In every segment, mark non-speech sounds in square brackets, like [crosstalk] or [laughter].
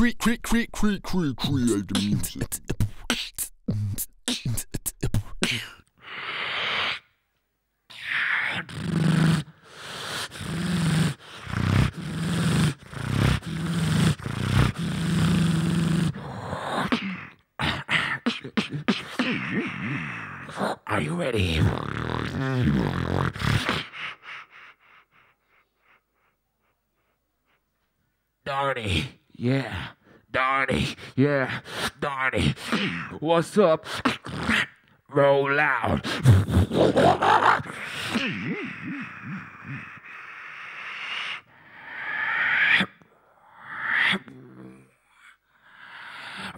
create, create, create, create, create, create music. Are you ready? Dharni, yeah. Dharni, yeah. Dharni, [clears throat] what's up? [clears throat] Roll out.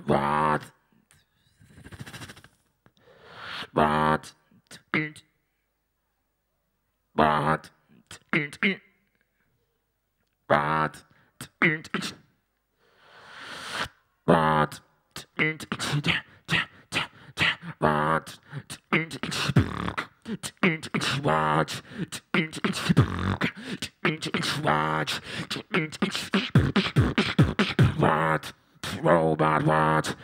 Rod. Rod. Rod. Rod. Rod. Rod. Rod. Robot Rod.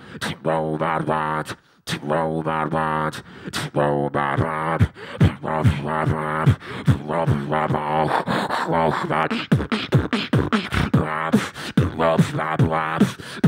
Robot Rod. Robot Rod. Robot Rod. Robot Rod. Robot Rod. Robot Rod. Rough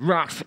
rocks.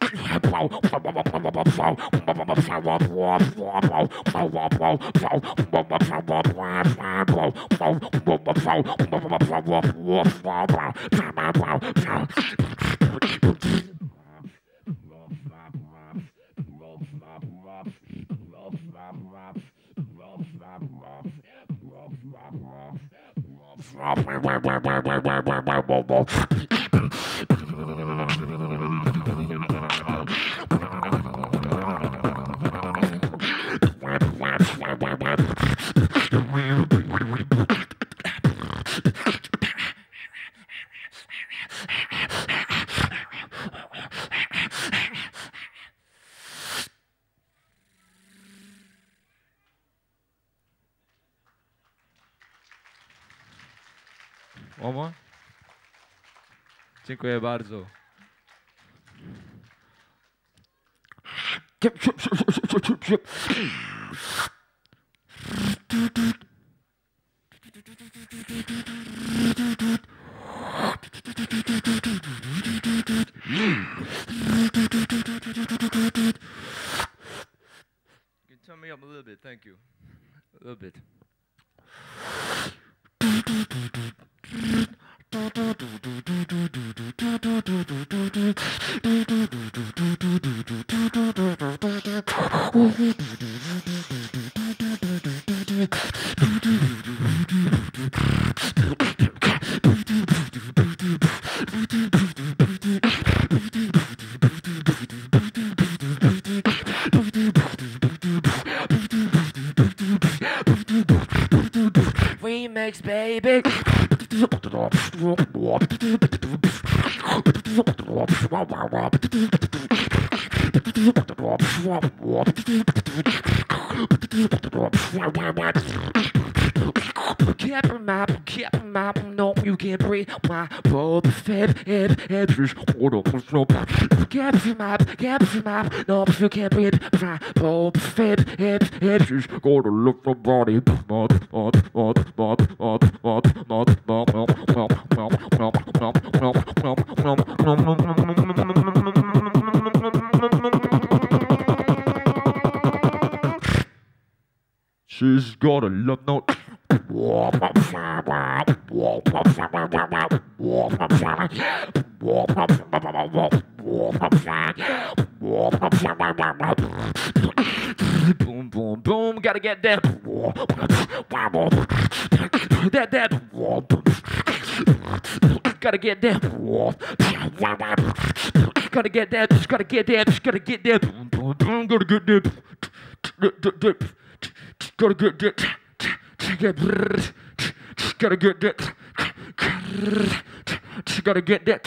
One more? Dziękuję bardzo. You can turn me up a little bit, thank you. A little bit. Remix, baby. Keep him up, keep him up, no, you can't breathe. My both fed, on, so Keep him up, keep him up, no, you can't breathe. My both fed, head, head, just go to look for body. Mod, mod, mod, mod, mod, mod, She's got a love note. Boom, boom, boom. Gotta get them. that that gotta get there gotta get just gotta get just gotta get there gotta get there gotta get there gotta get there gotta get there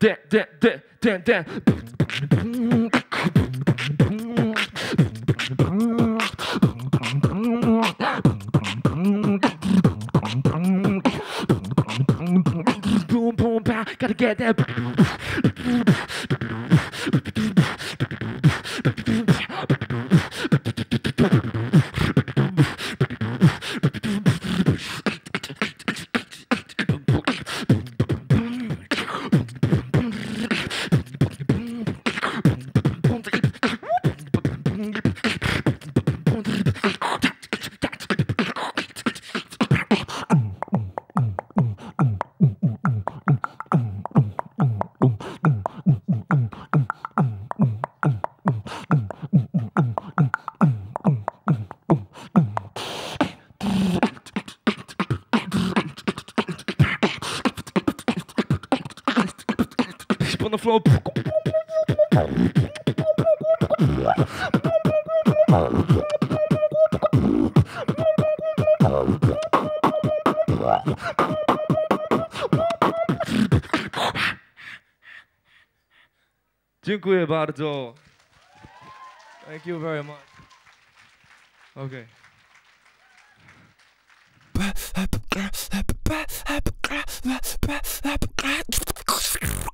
that that that that boom boom pow gotta get that floor. Dziękuję bardzo. Thank you very much. Okay.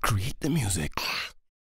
Create the music.